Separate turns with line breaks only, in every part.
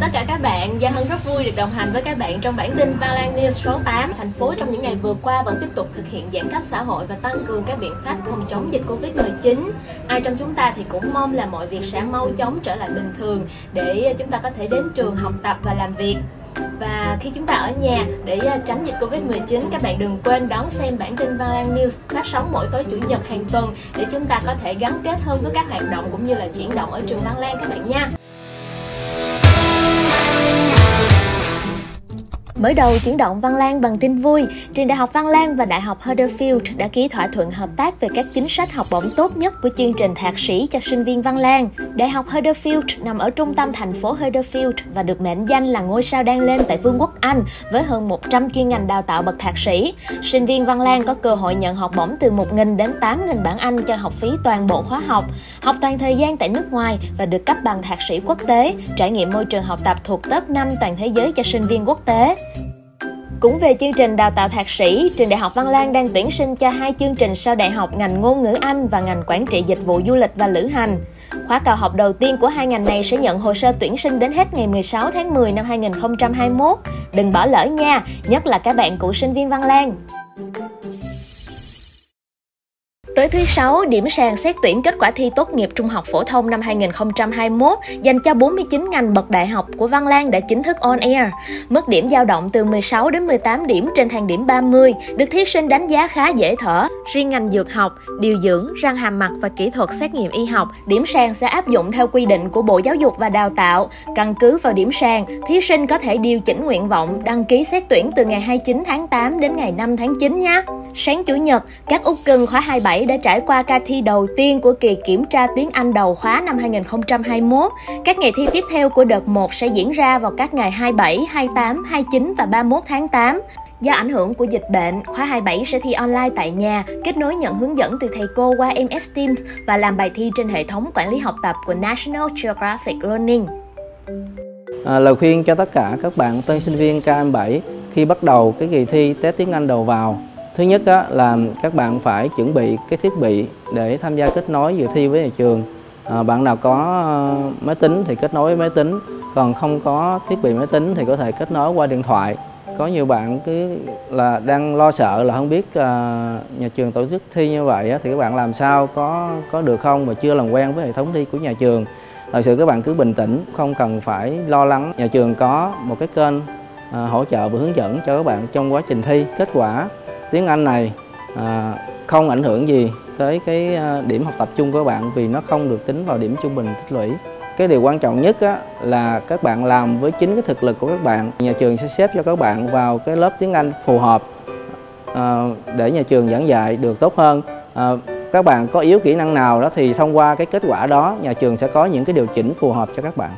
chào tất cả các bạn, Gia Hân rất vui được đồng hành với các bạn trong bản tin Ba Lan News số 8. Thành phố trong những ngày vừa qua vẫn tiếp tục thực hiện giãn cách xã hội và tăng cường các biện pháp phòng chống dịch Covid-19. Ai trong chúng ta thì cũng mong là mọi việc sẽ mau chóng trở lại bình thường để chúng ta có thể đến trường học tập và làm việc. Và khi chúng ta ở nhà để tránh dịch Covid-19, các bạn đừng quên đón xem bản tin Văn News phát sóng mỗi tối chủ nhật hàng tuần để chúng ta có thể gắn kết hơn với các hoạt động cũng như là chuyển động ở trường Văn Lan các bạn nha. Mới đầu chuyển động Văn Lang bằng tin vui, trường Đại học Văn Lang và Đại học Huddersfield đã ký thỏa thuận hợp tác về các chính sách học bổng tốt nhất của chương trình thạc sĩ cho sinh viên Văn Lang. Đại học Huddersfield nằm ở trung tâm thành phố Huddersfield và được mệnh danh là ngôi sao đang lên tại Vương quốc Anh với hơn 100 chuyên ngành đào tạo bậc thạc sĩ. Sinh viên Văn Lang có cơ hội nhận học bổng từ 1.000 đến 8.000 bảng Anh cho học phí toàn bộ khóa học, học toàn thời gian tại nước ngoài và được cấp bằng thạc sĩ quốc tế, trải nghiệm môi trường học tập thuộc top 5 toàn thế giới cho sinh viên quốc tế. Cũng về chương trình đào tạo thạc sĩ, trường Đại học Văn Lang đang tuyển sinh cho hai chương trình sau đại học ngành ngôn ngữ Anh và ngành quản trị dịch vụ du lịch và lữ hành. Khóa cao học đầu tiên của hai ngành này sẽ nhận hồ sơ tuyển sinh đến hết ngày 16 tháng 10 năm 2021. Đừng bỏ lỡ nha, nhất là các bạn cựu sinh viên Văn Lang. Tới thứ sáu, điểm sàn xét tuyển kết quả thi tốt nghiệp trung học phổ thông năm 2021 dành cho 49 ngành bậc đại học của Văn Lang đã chính thức on air. Mức điểm dao động từ 16 đến 18 điểm trên thang điểm 30, được thí sinh đánh giá khá dễ thở. Riêng ngành dược học, điều dưỡng, răng hàm mặt và kỹ thuật xét nghiệm y học, điểm sàn sẽ áp dụng theo quy định của Bộ Giáo dục và Đào tạo. Căn cứ vào điểm sàn, thí sinh có thể điều chỉnh nguyện vọng đăng ký xét tuyển từ ngày 29 tháng 8 đến ngày 5 tháng 9 nhé. Sáng Chủ nhật, các Úc Cưng khóa 27 đã trải qua ca thi đầu tiên của kỳ kiểm tra tiếng Anh đầu khóa năm 2021. Các ngày thi tiếp theo của đợt 1 sẽ diễn ra vào các ngày 27, 28, 29 và 31 tháng 8. Do ảnh hưởng của dịch bệnh, khóa 27 sẽ thi online tại nhà, kết nối nhận hướng dẫn từ thầy cô qua MS Teams và làm bài thi trên hệ thống quản lý học tập của National Geographic Learning.
À, lời khuyên cho tất cả các bạn tân sinh viên KM7 khi bắt đầu cái kỳ thi test tiếng Anh đầu vào thứ nhất đó là các bạn phải chuẩn bị cái thiết bị để tham gia kết nối dự thi với nhà trường. À, bạn nào có ờ, máy tính thì kết nối với máy tính còn không có thiết bị máy tính thì có thể kết nối qua điện thoại. Có nhiều bạn cứ là đang lo sợ là không biết à, nhà trường tổ chức thi như vậy á, thì các bạn làm sao có có được không và chưa làm quen với hệ thống thi của nhà trường. Thật sự các bạn cứ bình tĩnh không cần phải lo lắng. Nhà trường có một cái kênh à, hỗ trợ và hướng dẫn cho các bạn trong quá trình thi. Kết quả tiếng Anh này à, không ảnh hưởng gì tới cái à, điểm học tập chung của bạn vì nó không được tính vào điểm trung bình tích lũy. Cái điều quan trọng nhất á, là các bạn làm với chính cái thực lực của các bạn. Nhà trường sẽ xếp cho các bạn vào cái lớp tiếng Anh phù hợp à, để nhà trường giảng dạy được tốt hơn. À, các bạn có yếu kỹ năng nào đó thì thông qua cái kết quả đó nhà trường sẽ có những cái điều chỉnh phù hợp cho các bạn.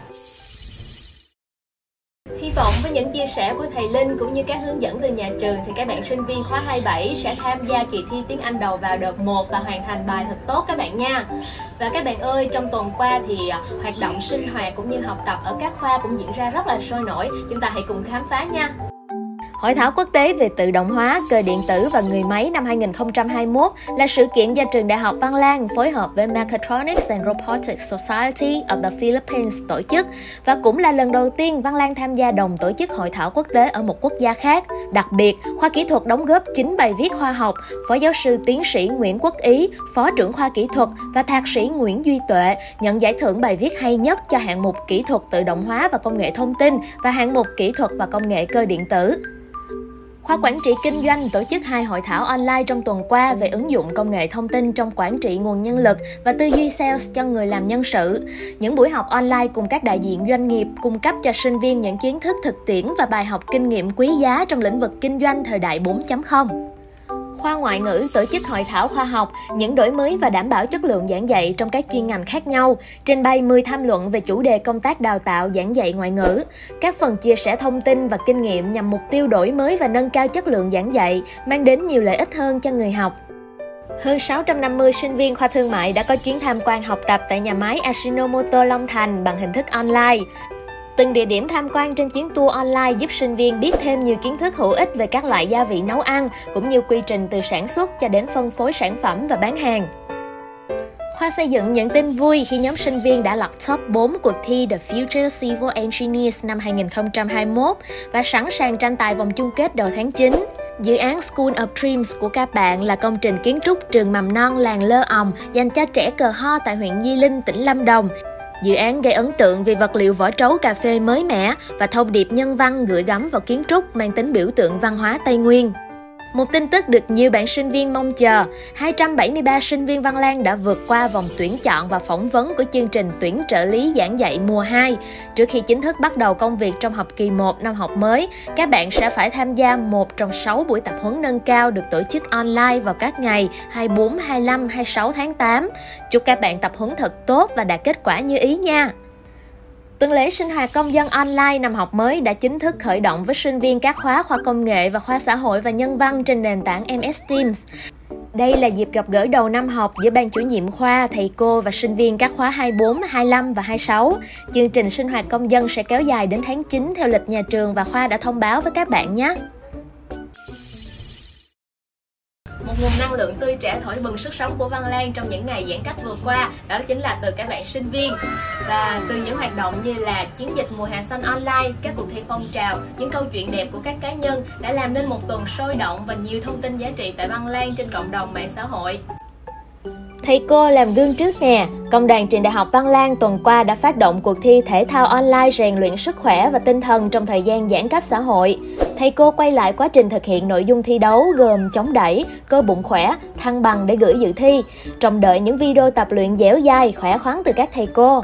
Thầy Linh cũng như các hướng dẫn từ nhà trường thì các bạn sinh viên khóa 27 sẽ tham gia kỳ thi tiếng Anh đầu vào đợt 1 và hoàn thành bài thật tốt các bạn nha. Và các bạn ơi, trong tuần qua thì à, hoạt động sinh hoạt cũng như học tập ở các khoa cũng diễn ra rất là sôi nổi. Chúng ta hãy cùng khám phá nha. Hội thảo quốc tế về tự động hóa, cơ điện tử và người máy năm 2021 là sự kiện do trường Đại học Văn Lang phối hợp với Mechatronics and Robotics Society of the Philippines tổ chức và cũng là lần đầu tiên Văn Lang tham gia đồng tổ chức hội thảo quốc tế ở một quốc gia khác. Đặc biệt, khoa kỹ thuật đóng góp 9 bài viết khoa học, Phó giáo sư tiến sĩ Nguyễn Quốc Ý, Phó trưởng khoa kỹ thuật và Thạc sĩ Nguyễn Duy Tuệ nhận giải thưởng bài viết hay nhất cho hạng mục kỹ thuật tự động hóa và công nghệ thông tin và hạng mục kỹ thuật và công nghệ cơ điện tử. Khoa Quản trị Kinh doanh tổ chức hai hội thảo online trong tuần qua về ứng dụng công nghệ thông tin trong quản trị nguồn nhân lực và tư duy sales cho người làm nhân sự. Những buổi học online cùng các đại diện doanh nghiệp cung cấp cho sinh viên những kiến thức thực tiễn và bài học kinh nghiệm quý giá trong lĩnh vực kinh doanh thời đại 4.0 khoa ngoại ngữ tổ chức hội thảo khoa học, những đổi mới và đảm bảo chất lượng giảng dạy trong các chuyên ngành khác nhau, trình bày 10 tham luận về chủ đề công tác đào tạo giảng dạy ngoại ngữ, các phần chia sẻ thông tin và kinh nghiệm nhằm mục tiêu đổi mới và nâng cao chất lượng giảng dạy, mang đến nhiều lợi ích hơn cho người học. Hơn 650 sinh viên khoa thương mại đã có chuyến tham quan học tập tại nhà máy Ashinomoto Long Thành bằng hình thức online. Từng địa điểm tham quan trên chuyến tour online giúp sinh viên biết thêm nhiều kiến thức hữu ích về các loại gia vị nấu ăn, cũng như quy trình từ sản xuất cho đến phân phối sản phẩm và bán hàng. Khoa xây dựng nhận tin vui khi nhóm sinh viên đã lọt top 4 cuộc thi The Future Civil Engineers năm 2021 và sẵn sàng tranh tài vòng chung kết đầu tháng 9. Dự án School of Dreams của các bạn là công trình kiến trúc trường mầm non làng Lơ Òng dành cho trẻ cờ ho tại huyện Di Linh, tỉnh Lâm Đồng. Dự án gây ấn tượng vì vật liệu vỏ trấu cà phê mới mẻ và thông điệp nhân văn gửi gắm vào kiến trúc mang tính biểu tượng văn hóa Tây Nguyên. Một tin tức được nhiều bạn sinh viên mong chờ, 273 sinh viên Văn Lang đã vượt qua vòng tuyển chọn và phỏng vấn của chương trình tuyển trợ lý giảng dạy mùa 2. Trước khi chính thức bắt đầu công việc trong học kỳ 1 năm học mới, các bạn sẽ phải tham gia một trong 6 buổi tập huấn nâng cao được tổ chức online vào các ngày 24, 25, 26 tháng 8. Chúc các bạn tập huấn thật tốt và đạt kết quả như ý nha! Tuần lễ sinh hoạt công dân online năm học mới đã chính thức khởi động với sinh viên các khóa khoa công nghệ và khoa xã hội và nhân văn trên nền tảng MS Teams. Đây là dịp gặp gỡ đầu năm học giữa ban chủ nhiệm khoa, thầy cô và sinh viên các khóa 24, 25 và 26. Chương trình sinh hoạt công dân sẽ kéo dài đến tháng 9 theo lịch nhà trường và khoa đã thông báo với các bạn nhé. Nguồn năng lượng tươi trẻ thổi bừng sức sống của Văn Lan trong những ngày giãn cách vừa qua, đó chính là từ các bạn sinh viên. Và từ những hoạt động như là chiến dịch mùa hè xanh online, các cuộc thi phong trào, những câu chuyện đẹp của các cá nhân đã làm nên một tuần sôi động và nhiều thông tin giá trị tại Văn Lan trên cộng đồng mạng xã hội. Thầy cô làm gương trước nè, Công đoàn Trường Đại học Văn Lang tuần qua đã phát động cuộc thi thể thao online rèn luyện sức khỏe và tinh thần trong thời gian giãn cách xã hội. Thầy cô quay lại quá trình thực hiện nội dung thi đấu gồm chống đẩy, cơ bụng khỏe, thăng bằng để gửi dự thi, trông đợi những video tập luyện dẻo dai, khỏe khoắn từ các thầy cô.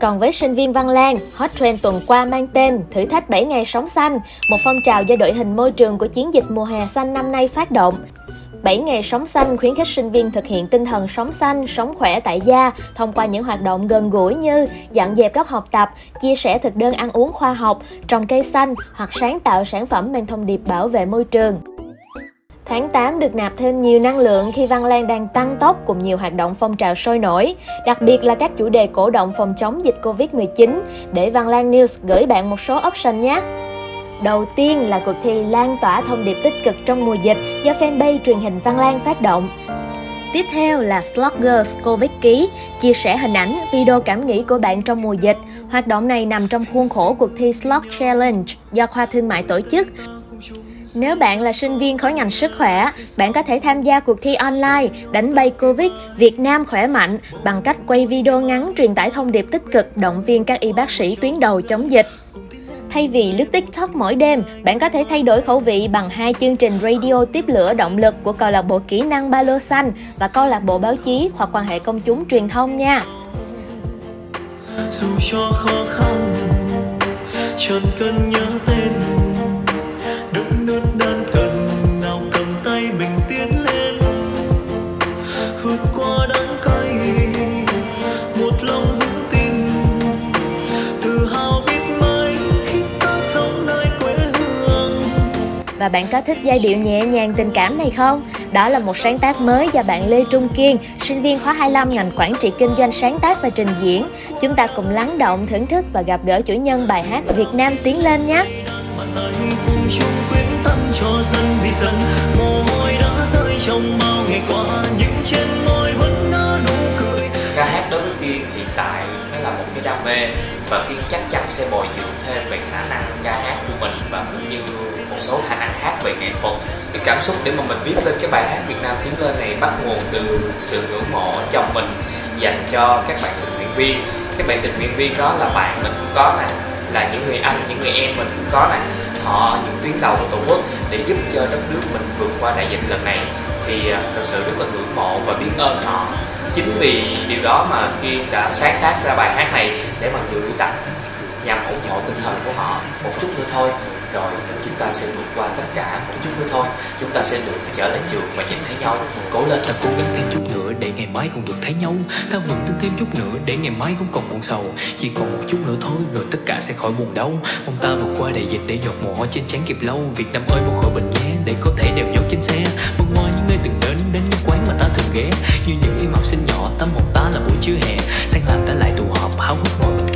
Còn với sinh viên Văn Lang, hot trend tuần qua mang tên Thử thách 7 ngày sống xanh, một phong trào do đội hình môi trường của chiến dịch mùa hè xanh năm nay phát động. 7 ngày sống xanh khuyến khích sinh viên thực hiện tinh thần sống xanh, sống khỏe tại gia thông qua những hoạt động gần gũi như dọn dẹp các học tập, chia sẻ thực đơn ăn uống khoa học, trồng cây xanh hoặc sáng tạo sản phẩm mang thông điệp bảo vệ môi trường. Tháng 8 được nạp thêm nhiều năng lượng khi Văn Lang đang tăng tốc cùng nhiều hoạt động phong trào sôi nổi, đặc biệt là các chủ đề cổ động phòng chống dịch Covid-19 để Văn Lang News gửi bạn một số option nhé. Đầu tiên là cuộc thi lan tỏa thông điệp tích cực trong mùa dịch do fanpage truyền hình Văn Lang phát động. Tiếp theo là Sloggers Covid ký, chia sẻ hình ảnh, video cảm nghĩ của bạn trong mùa dịch. Hoạt động này nằm trong khuôn khổ cuộc thi Slog Challenge do khoa thương mại tổ chức. Nếu bạn là sinh viên khối ngành sức khỏe, bạn có thể tham gia cuộc thi online đánh bay Covid Việt Nam khỏe mạnh bằng cách quay video ngắn truyền tải thông điệp tích cực động viên các y bác sĩ tuyến đầu chống dịch. Thay vì lướt TikTok mỗi đêm, bạn có thể thay đổi khẩu vị bằng hai chương trình radio tiếp lửa động lực của câu lạc bộ kỹ năng ba lô xanh và câu lạc bộ báo chí hoặc quan hệ công chúng truyền thông nha. Dù cho khó khăn, chẳng cần nhớ tên, Và bạn có thích giai điệu nhẹ nhàng tình cảm này không? Đó là một sáng tác mới do bạn Lê Trung Kiên, sinh viên khóa 25 ngành quản trị kinh doanh sáng tác và trình diễn. Chúng ta cùng lắng động, thưởng thức và gặp gỡ chủ nhân bài hát Việt Nam tiến lên nhé. cho dân vì dân mồ hôi đã rơi trong bao ngày qua những trên môi
mê và kiên chắc chắn sẽ bồi dưỡng thêm về khả năng ca hát của mình và cũng như một số khả năng khác về nghệ thuật. Cái cảm xúc để mà mình viết lên cái bài hát Việt Nam tiến lên này bắt nguồn từ sự ngưỡng mộ trong mình dành cho các bạn tình nguyện viên. Các bạn tình nguyện viên đó là bạn mình cũng có nè là những người anh, những người em mình cũng có nè họ những tuyến đầu của tổ quốc để giúp cho đất nước mình vượt qua đại dịch lần này. Thì à, thật sự rất là ngưỡng mộ và biết ơn họ chính vì điều đó mà Kiên đã sáng tác ra bài hát này để mà gửi tặng nhằm ủng hộ tinh thần của họ một chút nữa thôi. Rồi chúng ta sẽ vượt qua tất cả một chút nữa thôi. Chúng ta sẽ được trở lại trường và nhìn thấy nhau. Cố lên.
Ta cố gắng thêm chút nữa để ngày mai còn được thấy nhau. Ta vượt tin thêm chút nữa để ngày mai không còn buồn sầu. Chỉ còn một chút nữa thôi, rồi tất cả sẽ khỏi buồn đau. Mong ta vượt qua đại dịch để giọt mồ hôi trên trán kịp lâu. Việt nam ơi, một khỏi bệnh nhé, để có thể đèo nhau trên xe. Bông qua những nơi từng đến đến ghế như những em học sinh nhỏ tấm một tá là buổi trưa hè. Đang làm ta lại tụ họp, háo hức ngồi mình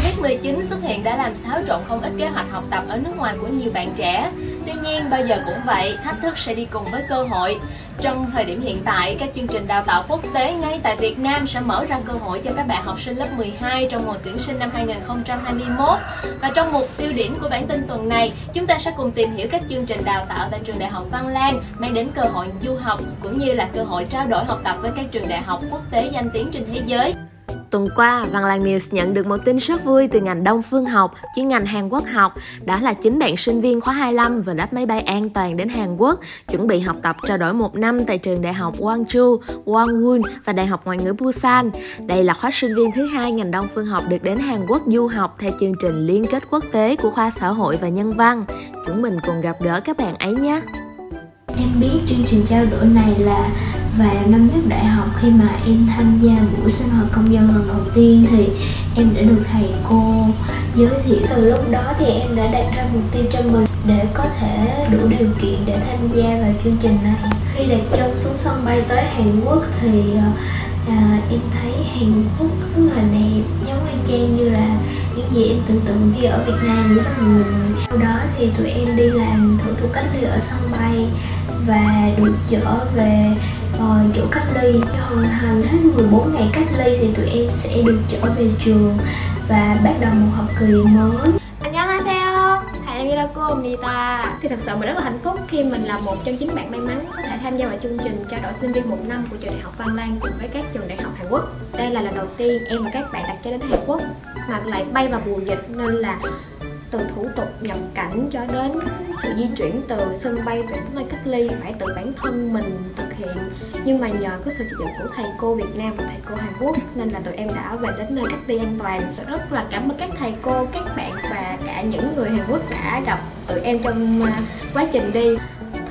Covid-19 xuất hiện đã làm xáo trộn không ít kế hoạch học tập ở nước ngoài của nhiều bạn trẻ. Tuy nhiên, bao giờ cũng vậy, thách thức sẽ đi cùng với cơ hội. Trong thời điểm hiện tại, các chương trình đào tạo quốc tế ngay tại Việt Nam sẽ mở ra cơ hội cho các bạn học sinh lớp 12 trong mùa tuyển sinh năm 2021. Và trong mục tiêu điểm của bản tin tuần này, chúng ta sẽ cùng tìm hiểu các chương trình đào tạo tại trường Đại học Văn Lang mang đến cơ hội du học cũng như là cơ hội trao đổi học tập với các trường đại học quốc tế danh tiếng trên thế giới. Tuần qua, Văn Lang News nhận được một tin rất vui từ ngành Đông Phương học, chuyên ngành Hàn Quốc học. Đó là chính bạn sinh viên khóa 25 vừa đáp máy bay an toàn đến Hàn Quốc, chuẩn bị học tập trao đổi một năm tại trường Đại học Gwangju, Wangwon và Đại học Ngoại ngữ Busan. Đây là khóa sinh viên thứ hai ngành Đông Phương học được đến Hàn Quốc du học theo chương trình liên kết quốc tế của khoa xã hội và nhân văn. Chúng mình cùng gặp gỡ các bạn ấy nhé.
Em biết chương trình trao đổi này là vào năm nhất đại học khi mà em tham gia buổi sinh hoạt công dân lần đầu tiên thì em đã được thầy cô giới thiệu. Từ lúc đó thì em đã đặt ra mục tiêu cho mình để có thể đủ điều kiện để tham gia vào chương trình này. Khi đặt chân xuống sân bay tới Hàn Quốc thì à, em thấy Hàn Quốc rất là đẹp giống y chang như là những gì em tưởng tượng khi ở Việt Nam với rất nhiều người. Sau đó thì tụi em đi làm thủ tục cách ly ở sân bay và được trở về vào chỗ cách ly. Hoàn thành hết 14 ngày cách ly thì tụi em sẽ được trở về trường và bắt đầu một học kỳ mới.
Anita Thì thật sự mình rất là hạnh phúc khi mình là một trong chín bạn may mắn có thể tham gia vào chương trình trao đổi sinh viên một năm của trường đại học Văn Lang cùng với các trường đại học Hàn Quốc. Đây là lần đầu tiên em và các bạn đặt chân đến Hàn Quốc mà lại bay vào mùa dịch nên là từ thủ tục nhập cảnh cho đến sự di chuyển từ sân bay về tới nơi cách ly phải tự bản thân mình tự hiện nhưng mà nhờ có sự chỉ dẫn của thầy cô Việt Nam và thầy cô Hàn Quốc nên là tụi em đã về đến nơi cách ly an toàn rất là cảm ơn các thầy cô các bạn và cả những người Hàn Quốc đã gặp tụi em trong à, quá trình đi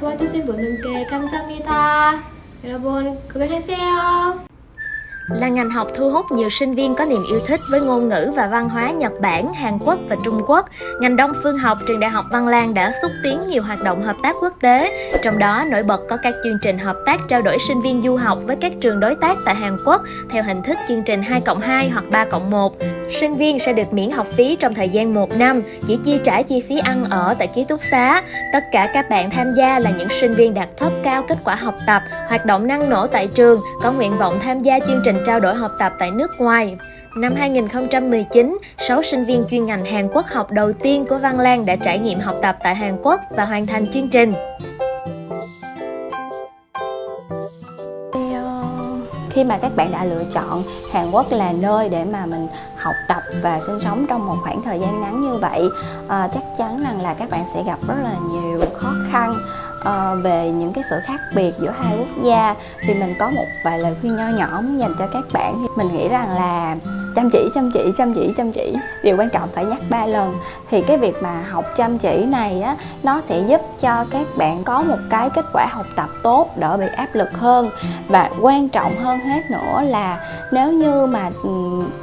도와주신 분들께 감사합니다. 여러분 고생하세요.
là ngành học thu hút nhiều sinh viên có niềm yêu thích với ngôn ngữ và văn hóa Nhật Bản, Hàn Quốc và Trung Quốc. Ngành Đông Phương học trường Đại học Văn Lang đã xúc tiến nhiều hoạt động hợp tác quốc tế, trong đó nổi bật có các chương trình hợp tác trao đổi sinh viên du học với các trường đối tác tại Hàn Quốc theo hình thức chương trình 2 cộng 2 hoặc 3 cộng 1. Sinh viên sẽ được miễn học phí trong thời gian 1 năm, chỉ chi trả chi phí ăn ở tại ký túc xá. Tất cả các bạn tham gia là những sinh viên đạt top cao kết quả học tập, hoạt động năng nổ tại trường, có nguyện vọng tham gia chương trình trao đổi học tập tại nước ngoài. Năm 2019, 6 sinh viên chuyên ngành Hàn Quốc học đầu tiên của Văn Lang đã trải nghiệm học tập tại Hàn Quốc và hoàn thành chương trình.
Khi mà các bạn đã lựa chọn Hàn Quốc là nơi để mà mình học tập và sinh sống trong một khoảng thời gian ngắn như vậy à, chắc chắn rằng là các bạn sẽ gặp rất là nhiều khó khăn à, về những cái sự khác biệt giữa hai quốc gia. Thì mình có một vài lời khuyên nho nhỏ muốn dành cho các bạn. Thì mình nghĩ rằng là chăm chỉ chăm chỉ chăm chỉ chăm chỉ. Điều quan trọng phải nhắc ba lần. Thì cái việc mà học chăm chỉ này á nó sẽ giúp cho các bạn có một cái kết quả học tập tốt đỡ bị áp lực hơn. Và quan trọng hơn hết nữa là nếu như mà ừ,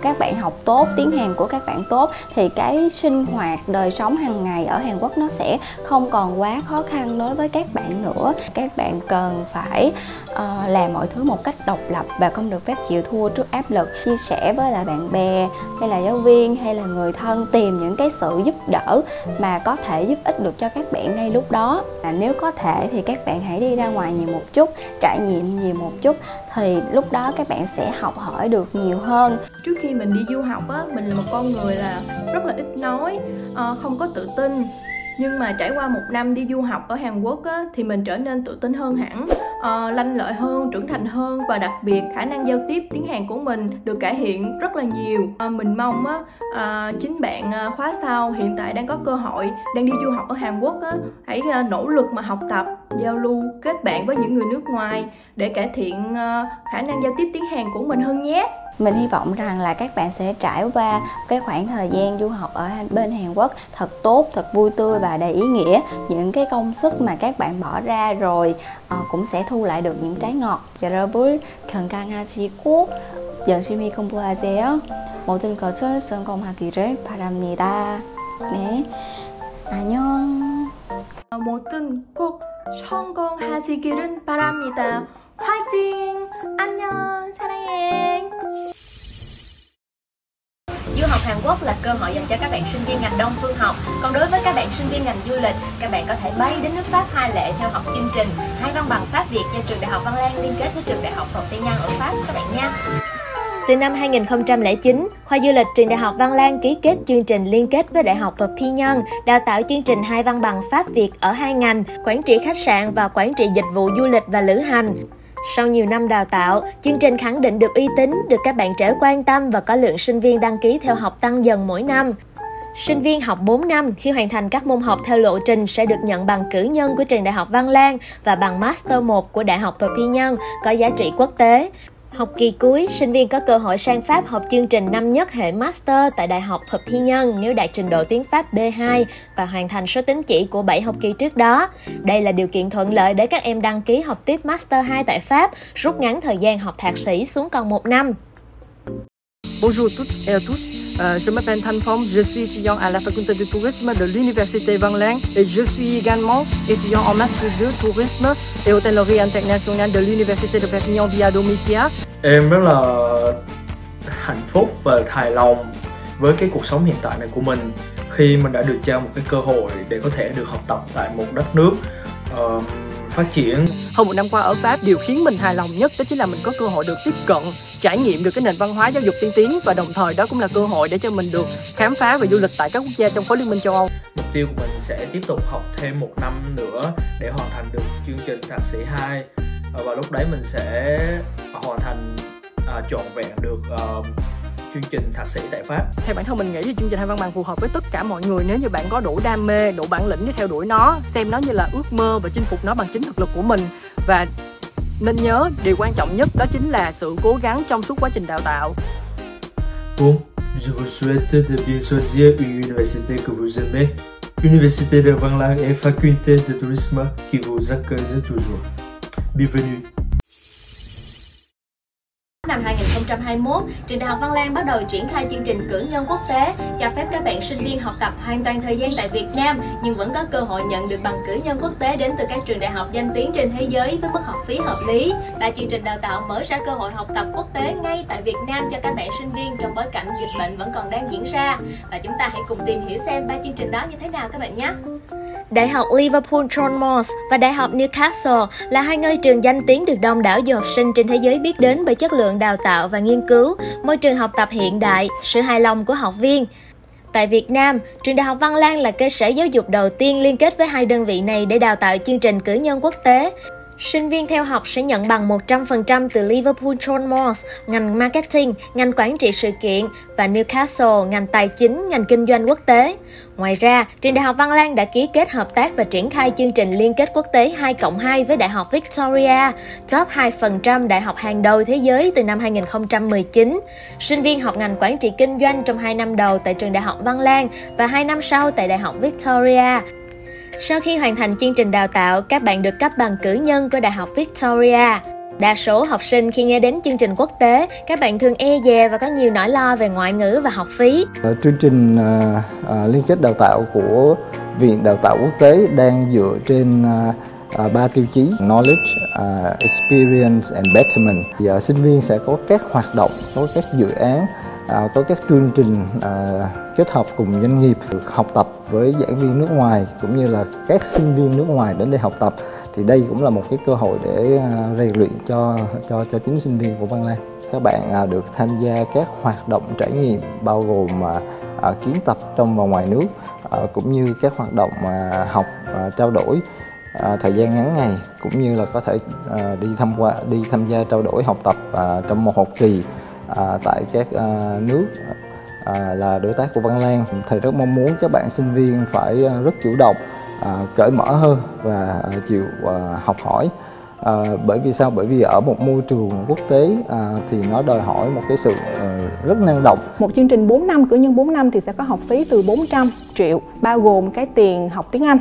các bạn học tốt tiếng Hàn của các bạn tốt thì cái sinh hoạt đời sống hàng ngày ở Hàn Quốc nó sẽ không còn quá khó khăn đối với các bạn nữa. Các bạn cần phải uh, làm mọi thứ một cách độc lập và không được phép chịu thua trước áp lực. Chia sẻ với lại bạn bạn bè hay là giáo viên hay là người thân tìm những cái sự giúp đỡ mà có thể giúp ích được cho các bạn ngay lúc đó. Và nếu có thể thì các bạn hãy đi ra ngoài nhiều một chút trải nghiệm nhiều một chút thì lúc đó các bạn sẽ học hỏi được nhiều hơn.
Trước khi mình đi du học á mình là một con người là rất là ít nói ờ, không có tự tin. Nhưng mà trải qua một năm đi du học ở Hàn Quốc á, thì mình trở nên tự tin hơn hẳn uh, lanh lợi hơn trưởng thành hơn và đặc biệt khả năng giao tiếp tiếng Hàn của mình được cải thiện rất là nhiều. Uh, mình mong á uh, chính bạn uh, khóa sau hiện tại đang có cơ hội đang đi du học ở Hàn Quốc á hãy uh, nỗ lực mà học tập giao lưu kết bạn với những người nước ngoài để cải thiện uh, khả năng giao tiếp tiếng Hàn của mình hơn nhé.
mình hy vọng rằng là các bạn sẽ trải qua cái khoảng thời gian du học ở bên Hàn Quốc thật tốt, thật vui tươi và đầy ý nghĩa. Những cái công sức mà các bạn bỏ ra rồi uh, cũng sẽ thu lại được những trái ngọt. 여러분 건강하시고 열심히 공부하세요. 모든 것을 성공하기를 바랍니다. 네, 안녕.
모든 꼭 성공하시기를 바랍니다. 화이팅! 안녕!
Hàn Quốc là cơ hội dành cho các bạn sinh viên ngành Đông Phương học. Còn đối với các bạn sinh viên ngành du lịch, các bạn có thể bay đến nước Pháp hai lệ theo học chương trình hai văn bằng Pháp Việt do trường Đại học Văn Lang liên kết với trường Đại học Phòng Tây Nhân ở Pháp các bạn nha. Từ năm 2009, khoa du lịch trường Đại học Văn Lang ký kết chương trình liên kết với Đại học Phật Thi Nhân, đào tạo chương trình hai văn bằng Pháp Việt ở hai ngành, quản trị khách sạn và quản trị dịch vụ du lịch và lữ hành. Sau nhiều năm đào tạo, chương trình khẳng định được uy tín, được các bạn trẻ quan tâm và có lượng sinh viên đăng ký theo học tăng dần mỗi năm. Sinh viên học 4 năm khi hoàn thành các môn học theo lộ trình sẽ được nhận bằng cử nhân của trường Đại học Văn Lang và bằng Master 1 của Đại học Perpignan có giá trị quốc tế. Học kỳ cuối, sinh viên có cơ hội sang Pháp học chương trình năm nhất hệ Master tại Đại học Perpignan nếu đạt trình độ tiếng Pháp B2 và hoàn thành số tín chỉ của 7 học kỳ trước đó. Đây là điều kiện thuận lợi để các em đăng ký học tiếp Master 2 tại Pháp, rút ngắn thời gian học thạc sĩ xuống còn một năm.
Bonjour à toutes et à tous. Euh, je m'appelle Tan Phong, je suis étudiant à la faculté de tourisme de l'Université Van Lang et je suis également étudiant en Master de Tourisme et Hôtellerie Internationale de l'Université de Perpignan via Domitia.
Em rất là hạnh phúc và hài lòng với cái cuộc sống hiện tại này của mình khi mình đã được trao một cái cơ hội để có thể được học tập tại một đất nước uh, phát triển.
Hơn một năm qua ở Pháp, điều khiến mình hài lòng nhất đó chính là mình có cơ hội được tiếp cận, trải nghiệm được cái nền văn hóa giáo dục tiên tiến và đồng thời đó cũng là cơ hội để cho mình được khám phá và du lịch tại các quốc gia trong khối liên minh châu Âu.
Mục tiêu của mình sẽ tiếp tục học thêm một năm nữa để hoàn thành được chương trình thạc sĩ 2 và lúc đấy mình sẽ hoàn thành trọn vẹn được uh, chương trình thạc sĩ tại Pháp.
Theo bản thân mình nghĩ thì chương trình hai văn bằng phù hợp với tất cả mọi người nếu như bạn có đủ đam mê, đủ bản lĩnh để theo đuổi nó, xem nó như là ước mơ và chinh phục nó bằng chính thực lực của mình và nên nhớ điều quan trọng nhất đó chính là sự cố gắng trong suốt quá trình đào tạo.
Bon, je vous souhaite de bien choisir une université que vous aimez. Université de Lang et faculté de tourisme qui vous accueille toujours. Bienvenue.
Năm 2021, trường Đại học Văn Lang bắt đầu triển khai chương trình cử nhân quốc tế, cho phép các bạn sinh viên học tập hoàn toàn thời gian tại Việt Nam nhưng vẫn có cơ hội nhận được bằng cử nhân quốc tế đến từ các trường đại học danh tiếng trên thế giới với mức học phí hợp lý. là chương trình đào tạo mở ra cơ hội học tập quốc tế ngay tại Việt Nam cho các bạn sinh viên trong bối cảnh dịch bệnh vẫn còn đang diễn ra. Và chúng ta hãy cùng tìm hiểu xem ba chương trình đó như thế nào các bạn nhé. Đại học Liverpool John Moores và Đại học Newcastle là hai ngôi trường danh tiếng được đông đảo du học sinh trên thế giới biết đến bởi chất lượng đào tạo và nghiên cứu, môi trường học tập hiện đại, sự hài lòng của học viên. Tại Việt Nam, trường Đại học Văn Lang là cơ sở giáo dục đầu tiên liên kết với hai đơn vị này để đào tạo chương trình cử nhân quốc tế. Sinh viên theo học sẽ nhận bằng 100% từ Liverpool John Moores, ngành marketing, ngành quản trị sự kiện và Newcastle, ngành tài chính, ngành kinh doanh quốc tế. Ngoài ra, trường Đại học Văn Lang đã ký kết hợp tác và triển khai chương trình liên kết quốc tế 2 cộng 2 với Đại học Victoria, top 2% đại học hàng đầu thế giới từ năm 2019. Sinh viên học ngành quản trị kinh doanh trong 2 năm đầu tại trường Đại học Văn Lang và 2 năm sau tại Đại học Victoria. Sau khi hoàn thành chương trình đào tạo, các bạn được cấp bằng cử nhân của Đại học Victoria. Đa số học sinh khi nghe đến chương trình quốc tế, các bạn thường e dè và có nhiều nỗi lo về ngoại ngữ và học phí.
Ờ, chương trình à, à, liên kết đào tạo của Viện Đào tạo Quốc tế đang dựa trên à, ba tiêu chí knowledge, experience and betterment. Giờ sinh viên sẽ có các hoạt động, có các dự án à, có các chương trình à, kết hợp cùng doanh nghiệp được học tập với giảng viên nước ngoài cũng như là các sinh viên nước ngoài đến đây học tập thì đây cũng là một cái cơ hội để à, rèn luyện cho cho cho chính sinh viên của Văn Lang. Các bạn à, được tham gia các hoạt động trải nghiệm bao gồm à, à, kiến tập trong và ngoài nước à, cũng như các hoạt động à, học à, trao đổi à, thời gian ngắn ngày cũng như là có thể à, đi tham quan đi tham gia trao đổi học tập à, trong một học kỳ à, tại các à, nước à, là đối tác của Văn Lang. Thầy rất mong muốn các bạn sinh viên phải à, rất chủ động, à, cởi mở hơn và à, chịu à, học hỏi. À, bởi vì sao? Bởi vì ở một môi trường quốc tế à, thì nó đòi hỏi một cái sự à, rất năng động.
Một chương trình 4 năm, cử nhân 4 năm thì sẽ có học phí từ 400 triệu, bao gồm cái tiền học tiếng Anh.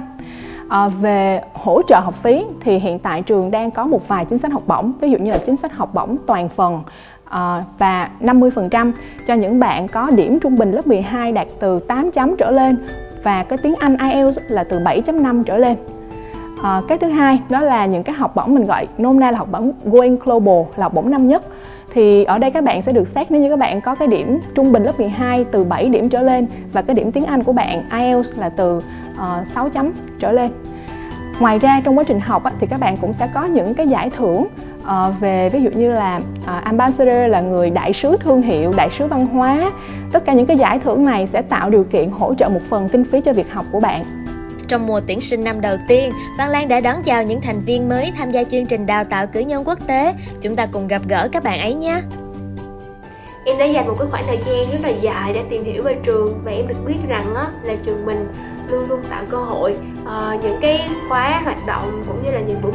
À, về hỗ trợ học phí thì hiện tại trường đang có một vài chính sách học bổng, ví dụ như là chính sách học bổng toàn phần à, và 50% cho những bạn có điểm trung bình lớp 12 đạt từ 8 chấm trở lên và cái tiếng Anh IELTS là từ 7.5 trở lên. À, cái thứ hai đó là những cái học bổng mình gọi nôm na là học bổng Going Global là học bổng năm nhất thì ở đây các bạn sẽ được xét nếu như các bạn có cái điểm trung bình lớp 12 từ 7 điểm trở lên và cái điểm tiếng Anh của bạn IELTS là từ ờ, uh, 6 chấm trở lên. Ngoài ra trong quá trình học á, thì các bạn cũng sẽ có những cái giải thưởng uh, về ví dụ như là uh, ambassador là người đại sứ thương hiệu, đại sứ văn hóa. Tất cả những cái giải thưởng này sẽ tạo điều kiện hỗ trợ một phần kinh phí cho việc học của bạn.
Trong mùa tuyển sinh năm đầu tiên, Văn Lan đã đón chào những thành viên mới tham gia chương trình đào tạo cử nhân quốc tế. Chúng ta cùng gặp gỡ các bạn ấy nhé!
Em đã dành một cái khoảng thời gian rất là dài để tìm hiểu về trường và em được biết rằng á, là trường mình luôn luôn tạo cơ hội uh, những cái khóa hoạt động cũng như là những buổi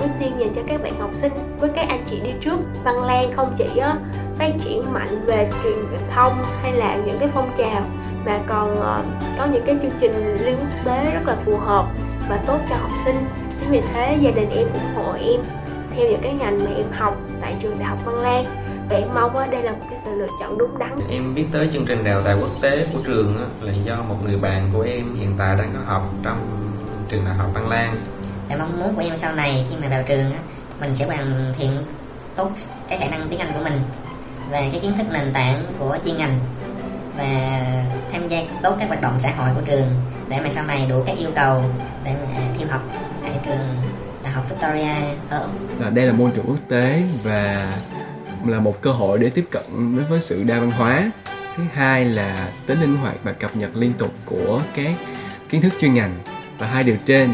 cho các bạn học sinh với các anh chị đi trước. Văn Lan không chỉ á phát triển mạnh về truyền thông hay là những cái phong trào mà còn uh, có những cái chương trình liên quốc tế rất là phù hợp và tốt cho học sinh. Chính vì thế gia đình em ủng hộ em theo những cái ngành mà em học tại trường đại học Văn Lang và em mong á, đây là một cái sự lựa chọn đúng đắn.
Em biết tới chương trình đào tạo quốc tế của trường á, là do một người bạn của em hiện tại đang có học trong trường đại học Văn Lang
và mong muốn của em sau này khi mà vào trường á, mình sẽ hoàn thiện tốt cái khả năng tiếng Anh của mình về cái kiến thức nền tảng của chuyên ngành và tham gia tốt các hoạt động xã hội của trường để mà sau này đủ các yêu cầu để mà theo học tại trường đại học Victoria ở
Úc. đây là môi trường quốc tế và là một cơ hội để tiếp cận đối với sự đa văn hóa thứ hai là tính linh hoạt và cập nhật liên tục của các kiến thức chuyên ngành và hai điều trên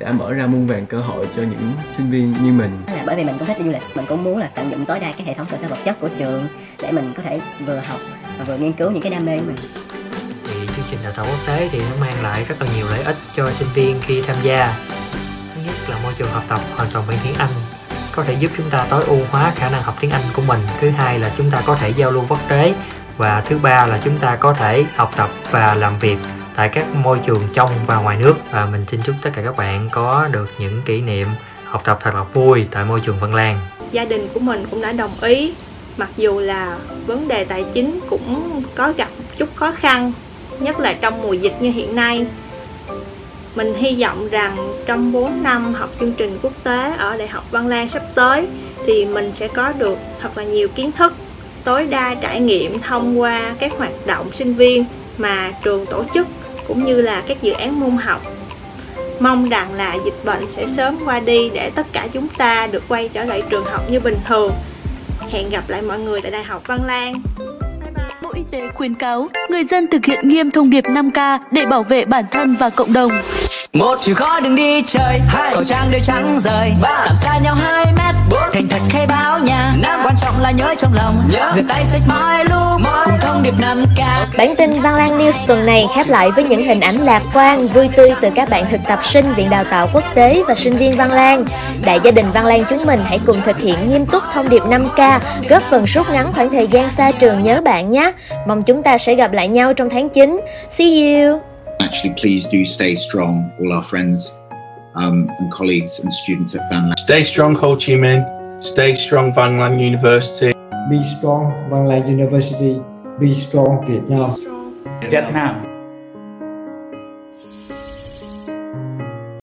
đã mở ra muôn vàng cơ hội cho những sinh viên như mình.
Là bởi vì mình cũng thích đi du lịch mình cũng muốn là tận dụng tối đa cái hệ thống cơ sở vật chất của trường để mình có thể vừa học và vừa nghiên cứu những cái đam mê của mình.
Thì chương trình đào tạo quốc tế thì nó mang lại rất là nhiều lợi ích cho sinh viên khi tham gia. Thứ nhất là môi trường học tập hoàn toàn bằng tiếng anh có thể giúp chúng ta tối ưu hóa khả năng học tiếng anh của mình. Thứ hai là chúng ta có thể giao lưu quốc tế và thứ ba là chúng ta có thể học tập và làm việc tại các môi trường trong và ngoài nước. Và mình xin chúc tất cả các bạn có được những kỷ niệm học tập thật là vui tại môi trường Văn Lang.
Gia đình của mình cũng đã đồng ý. Mặc dù là vấn đề tài chính cũng có gặp chút khó khăn, nhất là trong mùa dịch như hiện nay. Mình hy vọng rằng trong 4 năm học chương trình quốc tế ở Đại học Văn Lang sắp tới, thì mình sẽ có được thật là nhiều kiến thức, tối đa trải nghiệm thông qua các hoạt động sinh viên mà trường tổ chức cũng như là các dự án môn học. Mong rằng là dịch bệnh sẽ sớm qua đi để tất cả chúng ta được quay trở lại trường học như bình thường. Hẹn gặp lại mọi người tại đại học văn lang.
Bộ Y tế khuyến cáo người dân thực hiện nghiêm thông điệp 5K để bảo vệ bản thân và cộng đồng.
Một chữ khó đừng đi chơi hai khẩu trang đôi trắng rời. Ba. Tạm xa nhau 2 mét bốn. thành thật khai báo nhà. Năm. Quan trọng là nhớ trong lòng. Rửa tay sạch mọi lúc cùng thông điệp 5K
Bản tin Văn Lang News tuần này khép lại với những hình ảnh lạc quan, vui tươi từ các bạn thực tập sinh Viện Đào tạo Quốc tế và sinh viên Văn Lang. Đại gia đình Văn Lang chúng mình hãy cùng thực hiện nghiêm túc thông điệp 5K, góp phần rút ngắn khoảng thời gian xa trường nhớ bạn nhé. Mong chúng ta sẽ gặp lại nhau trong tháng 9. See you!
Actually, please do stay strong, all our friends um, and colleagues and students at Van Lang.
Stay strong, Ho Chi Minh. Stay strong, Van Lang University.
Be strong, Van Lang University. Be strong, Vietnam.
Vietnam.